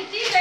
Did city